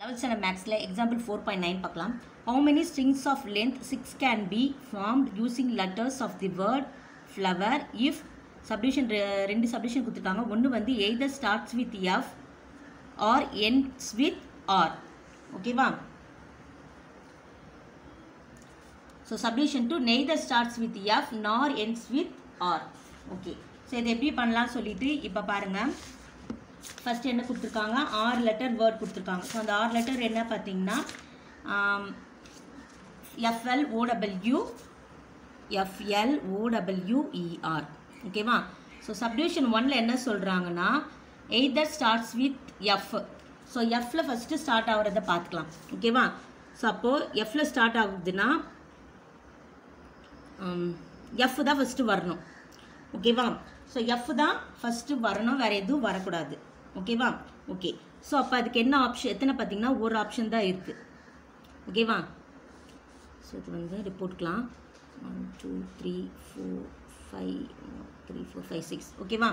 Eleventh standard மேக்ஸில் example four point nine பார்க்கலாம். How many strings of length six can be formed using letters of the word flower if subdivision ரெண்டு subdivision கொடுத்துருக்காங்க. ஒன்று வந்து either starts with F or ends with R ஓகேவா so subdivision two neither starts with F nor ends with R okay so இதை எப்படி பண்ணலாம்னு சொல்லிட்டு இப்போ பாருங்கள் ஃபஸ்ட்டு என்ன கொடுத்துருக்காங்க? ஆறு லெட்டர் வேர்ட் கொடுத்துருக்காங்க. ஸோ அந்த ஆறு லெட்டர் என்ன பார்த்தீங்கன்னா F L O W F L O W E R ஓகேவா ஸோ சப்டிவிஷன் ஒனில் என்ன சொல்கிறாங்கன்னா either starts with F so எஃப்ல first start ஆகிறத பார்த்துக்கலாம். ஓகேவா ஸோ அப்போது எஃப்ல ஸ்டார்ட் ஆகுதுன்னா எஃப் தான் ஃபஸ்ட்டு வரணும். ஓகேவா ஸோ எஃப் தான் ஃபஸ்ட்டு வரணும் வேறு எதுவும் வரக்கூடாது. ஓகேவா? ஓகே. ஸோ அப்போ அதுக்கு என்ன ஆப்ஷன் எத்தனை பார்த்தீங்கன்னா ஒரு ஆப்ஷன் தான் இருக்குது ஓகேவா? ஸோ இது வந்து ரிப்போர்ட்லாம் one two three four five three four five six ஓகேவா?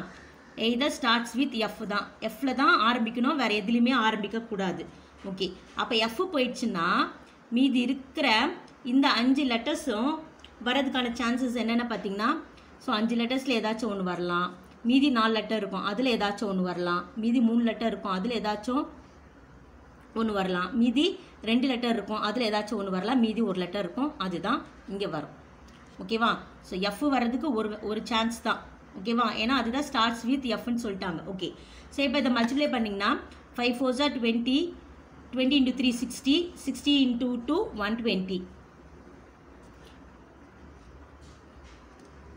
இதை ஸ்டார்ட்ஸ் வித் எஃப் தான். எஃப்ல தான் ஆரம்பிக்கணும். வேறு எதுலேயுமே ஆரம்பிக்கக்கூடாது ஓகே. அப்போ எஃப் போயிடுச்சுன்னா மீதி இருக்கிற இந்த அஞ்சு லெட்டர்ஸும் வரதுக்கான சான்சஸ் என்னென்ன பார்த்தீங்கன்னா ஸோ அஞ்சு லெட்டர்ஸில் ஏதாச்சும் ஒன்று வரலாம். மீதி நாலு லெட்டர் இருக்கும். அதில் ஏதாச்சும் ஒன்று வரலாம். மீதி மூணு லெட்டர் இருக்கும். அதில் ஏதாச்சும் ஒன்று வரலாம். மீதி ரெண்டு லெட்டர் இருக்கும். அதில் ஏதாச்சும் ஒன்று வரலாம். மீதி ஒரு லெட்டர் இருக்கும். அதுதான் இங்கே வரும். ஓகேவா ஸோ எஃப் வர்றதுக்கு ஒரு ஒரு சான்ஸ் தான். ஓகேவா ஏன்னா அதுதான் ஸ்டார்ட்ஸ் வித் எஃப்னு சொல்லிட்டாங்க. ஓகே ஸோ இப்போ இதை மல்டிப்ளை பண்ணிங்கன்னா five four jar twenty twenty into three sixty sixty into two one twenty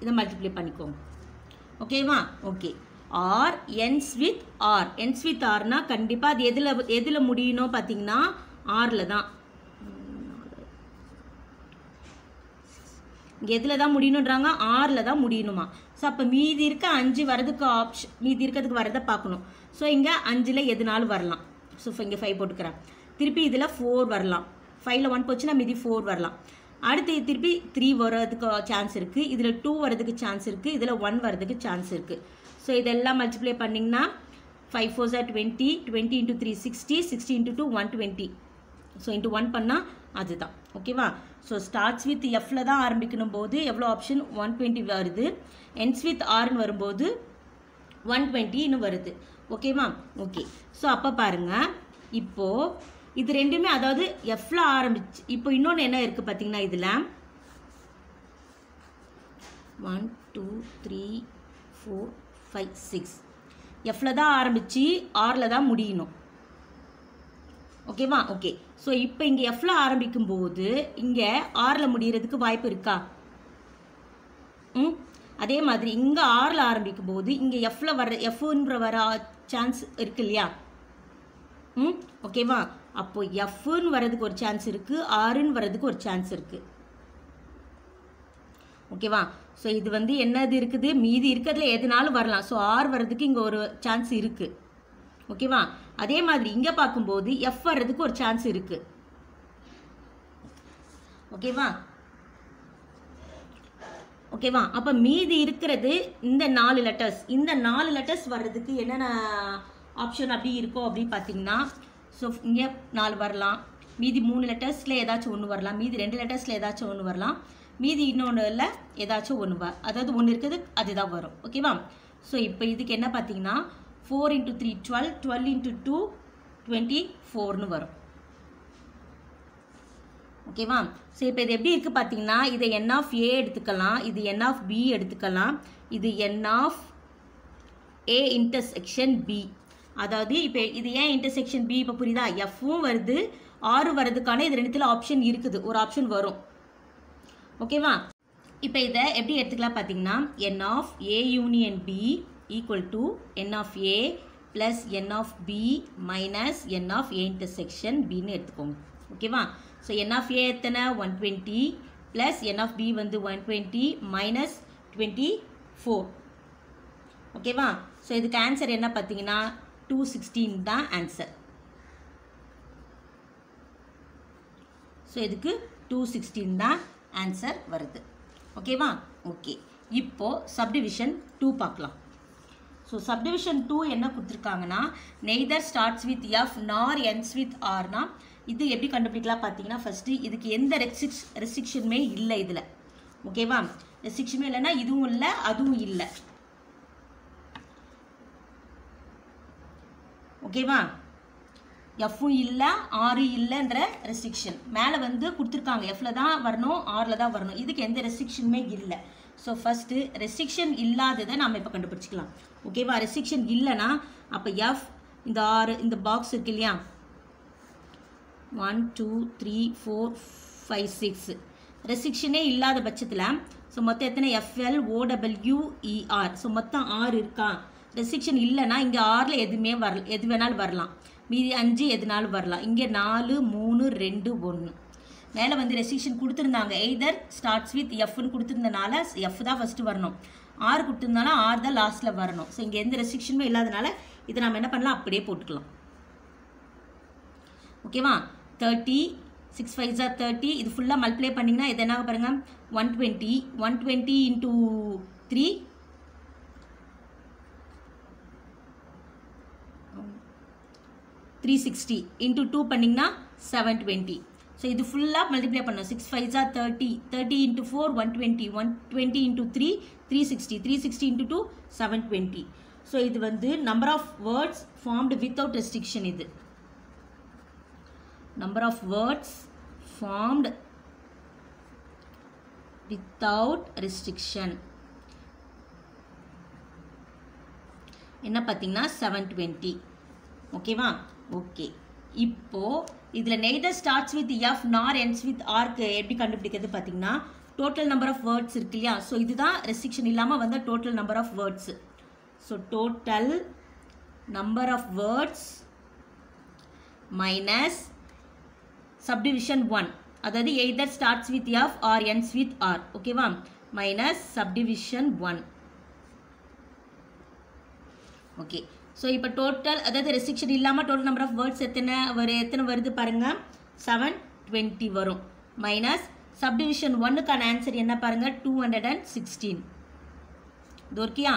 இதை மல்டிப்ளை பண்ணிக்கோங்க. ஓகேவா okay R ends with R ends with ஆர்னா கண்டிப்பாக அது எதில் எதில் முடியணும் பார்த்தீங்கன்னா ஆரில் தான். எதில் தான் முடியணுன்றாங்க ஆறில் தான் முடியணுமா? ஸோ அப்போ மீதி இருக்க அஞ்சு வரதுக்கு ஆப்ஷன் மீதி இருக்கிறதுக்கு வரதை பார்க்கணும். ஸோ இங்கே அஞ்சில் எதுனாலும் வரலாம். ஸோ இங்கே ஃபைவ் போட்டுக்கிறேன். திருப்பி இதில் ஃபோர் வரலாம். ஃபைவ்ல ஒன் போச்சுன்னா மீதி ஃபோர் வரலாம். அடுத்து திருப்பி த்ரீ வர்றதுக்கு சான்ஸ் இருக்குது இதில் டூ வரதுக்கு சான்ஸ் இருக்குது இதில் ஒன் வரதுக்கு சான்ஸ் இருக்குது ஸோ இதெல்லாம் மல்டிப்ளை பண்ணிங்கன்னா five four jar twenty twenty into three sixty sixty into two one twenty so into one பண்ணால் அதுதான். ஓகேவா ஸோ ஸ்டார்ட்ஸ் வித் எஃப்ல தான் ஆரம்பிக்கணும் போது எவ்வளோ ஆப்ஷன் ஒன் டுவெண்ட்டி வருது. என்ஸ் வித் ஆர்னு வரும்போது ஒன் டுவெண்ட்டின்னு வருது. ஓகேவா ஓகே ஸோ அப்போ பாருங்கள் இப்போது இது ரெண்டுமே அதாவது எஃப்ல ஆரம்பிச்சு இப்போ இன்னொன்று என்ன இருக்குது பார்த்தீங்கன்னா இதில்? One two three four five six எஃப்ல தான் ஆரம்பித்து ஆரில் தான் முடியணும். ஓகேவா ஓகே ஸோ இப்போ இங்கே எஃப்ல ஆரம்பிக்கும் போது இங்கே ஆரில் முடிகிறதுக்கு வாய்ப்பு இருக்கா? ம்? அதே மாதிரி இங்கே ஆறில் ஆரம்பிக்கும் போது இங்கே எஃப்ல வர எஃப்ன்ற வர சான்ஸ் இருக்கு இல்லையா? ம்? ஓகேவா அப்போ எஃப்னு வர்றதுக்கு ஒரு சான்ஸ் இருக்குது ஆறுன்னு வர்றதுக்கு ஒரு சான்ஸ் இருக்குது ஓகேவா ஸோ இது வந்து என்னது இருக்குது? மீதி இருக்கிறதுல எதுனாலும் வரலாம். ஸோ ஆர் வர்றதுக்கு இங்கே ஒரு சான்ஸ் இருக்குது ஓகேவா அதே மாதிரி இங்கே பார்க்கும்போது எஃப் வர்றதுக்கு ஒரு சான்ஸ் இருக்குது ஓகேவா ஓகேவா அப்போ மீதி இருக்கிறது இந்த நாலு லெட்டர்ஸ் இந்த நாலு லெட்டர்ஸ் வர்றதுக்கு என்னென்ன ஆப்ஷன் அப்படி இருக்கோ அப்படின்னு பார்த்தீங்கன்னா ஸோ இங்கே நாலு வரலாம். மீதி மூணு லெட்டர்ஸில் ஏதாச்சும் ஒன்று வரலாம். மீதி ரெண்டு லெட்டர்ஸில் ஏதாச்சும் ஒன்று வரலாம். மீதி இன்னொன்றில் ஏதாச்சும் ஒன்று வ அதாவது ஒன்று இருக்குது அதுதான் வரும். ஓகேவா ஸோ இப்போ இதுக்கு என்ன பார்த்தீங்கன்னா four into three twelve twelve into two twenty ஃபோர்னு வரும் ஓகேவா ஸோ இப்போ இது எப்படி இருக்குது பார்த்தீங்கன்னா இதை என் ஆஃப் ஏ எடுத்துக்கலாம் இது என் ஆஃப் பி எடுத்துக்கலாம் இது N of A intersection B அதாவது இப்போ இது ஏன் இன்டர்செக்ஷன் பி இப்போ புரியுதா? எஃப்பும் வருது ஆறு வர்றதுக்கான இது ரெண்டுத்தில் ஆப்ஷன் இருக்குது. ஒரு ஆப்ஷன் வரும். ஓகேவா இப்போ இதை எப்படி எடுத்துக்கலாம் பார்த்தீங்கன்னா N of A union B equal to N of A plus N of B minus N of A intersection பின்னு எடுத்துக்கோங்க. ஓகேவா ஸோ என் ஆஃப் ஏ எத்தனை? One twenty plus N of B வந்து one twenty minus twenty four ஓகேவா so இதுக்கு answer என்ன பார்த்தீங்கன்னா two sixteen தான் answer so இதுக்கு டூ சிக்ஸ்டீன் தான் ஆன்சர் வருது. ஓகேவா ஓகே இப்போது சப்டிவிஷன் டூ பார்க்கலாம். ஸோ சப்டிவிஷன் டூ என்ன கொடுத்துருக்காங்கன்னா neither starts with F nor ends with ஆர்னா இது எப்படி கண்டுபிடிக்கலாம் பார்த்தீங்கன்னா ஃபஸ்ட்டு இதுக்கு எந்த ரெஸ்ட்ரிக்ஸ் ரெஸ்ட்ரிக்ஷனுமே இல்லை இதில். ஓகேவா ரெஸ்ட்ரிக்ஷனுமே இல்லைன்னா இதுவும் இல்லை அதுவும் இல்லை. ஓகேவா எஃப்பும் இல்லை ஆறு இல்லைன்ற ரெஸ்ட்ரிக்ஷன் மேலே வந்து கொடுத்துருக்காங்க. எஃப்ல தான் வரணும் ஆறில் தான் வரணும். இதுக்கு எந்த ரெஸ்ட்ரிக்ஷனுமே இல்லை. ஸோ ஃபஸ்ட்டு ரெஸ்ட்ரிக்ஷன் இல்லாததை நம்ம இப்போ கண்டுபிடிச்சிக்கலாம். ஓகேவா ரெஸ்ட்ரிக்ஷன் இல்லைன்னா அப்போ எஃப் இந்த ஆறு இந்த பாக்ஸ் இருக்கு இல்லையா? One two three four five six ரெஸ்ட்ரிக்ஷனே இல்லாத பட்சத்தில் ஸோ மொத்தம் எத்தனை? எஃப்எல் ஓடபிள்யூஇஆர் ஸோ மொத்தம் ஆறு இருக்கா? ரெஸ்ட்ரிக்ஷன் இல்லைன்னா இங்கே ஆறில் எதுவுமே வரல எது வேணாலும் வரலாம். மீதி அஞ்சு எதுனாலும் வரலாம். இங்கே நாலு மூணு ரெண்டு ஒன்று மேலே வந்து ரெஸ்ட்ரிக்ஷன் கொடுத்துருந்தாங்க. எய்தர் ஸ்டார்ட்ஸ் வித் எஃப்னு கொடுத்துருந்தனால எஃப் தான் ஃபஸ்ட்டு வரணும். ஆறு கொடுத்துருந்தாலும் ஆறு தான் லாஸ்ட்டில் வரணும். ஸோ இங்கே எந்த ரெஸ்ட்ரிக்ஷனுமே இல்லாதனால இதை நம்ம என்ன பண்ணலாம்? அப்படியே போட்டுக்கலாம். ஓகேவா thirty six five jar thirty இது ஃபுல்லாக மல்டிப்ளை பண்ணிங்கன்னா இது என்ன பாருங்க? One twenty one twenty into three three sixty into two பண்ணிங்கன்னா செவன் டுவெண்ட்டி ஸோ இது ஃபுல்லாக மல்டிப்ளை பண்ணோம். சிக்ஸ் ஃபைவ் ஜா thirty thirty into four one twenty one twenty into three three sixty three sixty into two seven twenty so இது வந்து number of words formed without restriction இது. Number of words formed without restriction. என்ன பார்த்தீங்கன்னா seven twenty ஓகேவா okay இப்போது இதில் neither starts with F nor ends with ஆர்க்கு எப்படி கண்டுபிடிக்கிறது பார்த்தீங்கன்னா டோட்டல் நம்பர் ஆஃப் வேர்ட்ஸ் இருக்கு இல்லையா? ஸோ இதுதான் ரெஸ்ட்ரிக்ஷன் இல்லாமல் வந்த total number of words so total number of words minus subdivision one அதாவது either starts with F or ends with R ஓகேவா minus subdivision one okay so இப்போ total அதாவது restriction இல்லாமல் டோட்டல் நம்பர் ஆஃப் வேர்ட்ஸ் எத்தனை வரு எத்தனை வருது பாருங்கள் செவன் டுவெண்ட்டி வரும். மைனஸ் சப்டிவிஷன் ஒன்றுக்கான ஆன்சர் என்ன பாருங்கள் டூ ஹண்ட்ரட் அண்ட் சிக்ஸ்டீன் இது ஒர்க்கியா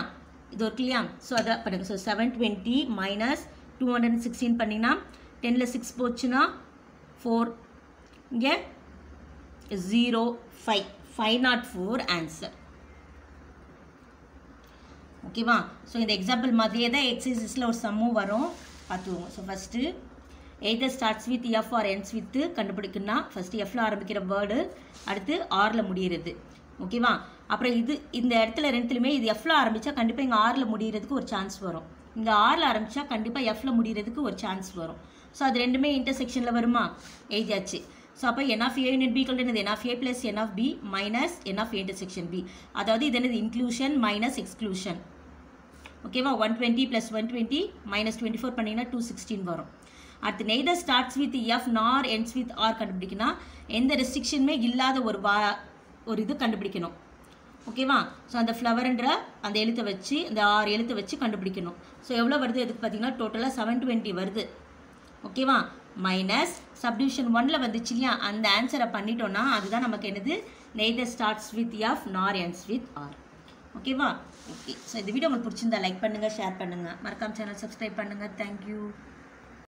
இது ஒர்க் இல்லையா ஸோ அதை பண்ணுங்கள் so seven twenty minus two hundred and sixteen பண்ணிங்கன்னா டெனில் சிக்ஸ் போச்சுன்னா ஃபோர் இங்கே zero five five naught four answer ஓகேவா? ஸோ இந்த எக்ஸாம்பிள் மாதிரியே தான் எக்ஸசைஸில் ஒரு சம்மும் வரும். பார்த்துவோம் so first either starts with F or ends with கண்டுபிடிக்குன்னா first எஃப்ல ஆரம்பிக்கிற வேர்டு அடுத்து ஆரில் முடியிறது. ஓகேவா? அப்புறம் இது இந்த இடத்துல ரெண்டுத்துலையுமே இது எஃப்ல ஆரம்பித்தா கண்டிப்பாக இங்கே ஆரில் முடிகிறதுக்கு ஒரு சான்ஸ் வரும். இங்கே ஆரில் ஆரம்பித்தா கண்டிப்பாக எஃப்ல முடிகிறதுக்கு ஒரு சான்ஸ் வரும். ஸோ அது ரெண்டுமே இன்டர்செக்ஷனில் வருமா? எழுதியாச்சு. ஸோ அப்போ N of A union B என்னது N of A plus N of B minus N of intersection B அதாவது இது என்னது? இன்க்ளூஷன் மைனஸ் எக்ஸ்க்ளூஷன் ஓகேவா one twenty plus one twenty minus twenty four பண்ணிங்கன்னா டூ சிக்ஸ்டீன் வரும். அடுத்து neither starts with F nor ends with R கண்டுபிடிக்கணும் எந்த ரெஸ்ட்ரிக்ஷனுமே இல்லாத ஒரு வா ஒரு இது கண்டுபிடிக்கணும். ஓகேவா ஸோ அந்த ஃப்ளவர்ன்ற அந்த எழுத்தை வச்சு அந்த ஆறு எழுத்தை வச்சு கண்டுபிடிக்கணும். ஸோ எவ்வளோ வருது? எதுக்கு பார்த்தீங்கன்னா டோட்டலாக செவன் டுவெண்ட்டி வருது. ஓகேவா மைனஸ் சப்டிவிஷன் ஒனில் வந்துச்சு இல்லையா? அந்த ஆன்சரை பண்ணிட்டோன்னா அதுதான் நமக்கு என்னது? Neither starts with F nor ends with R ஓகேவா ஓகே ஸோ இந்த வீடியோ உங்களுக்கு பிடிச்சிருந்தா லைக் பண்ணுங்கள் ஷேர் பண்ணுங்கள் மறக்காம சேனல் சப்ஸ்கிரைப் பண்ணுங்கள் தேங்க்யூ